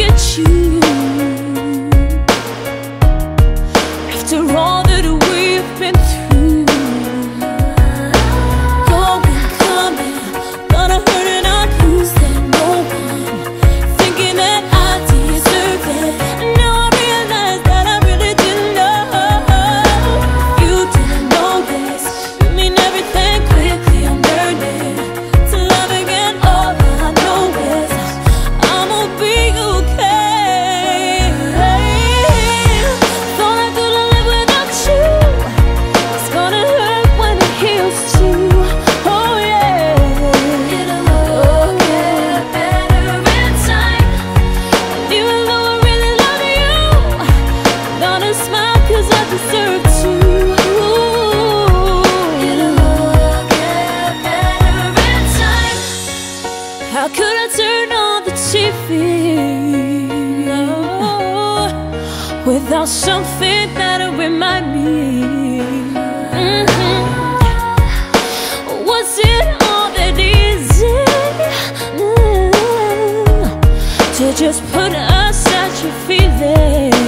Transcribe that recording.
look at you. How could I turn on the TV oh, without something that'll remind me? Mm. Mm-hmm. Was it all that easy mm-hmm. to just put aside your feelings?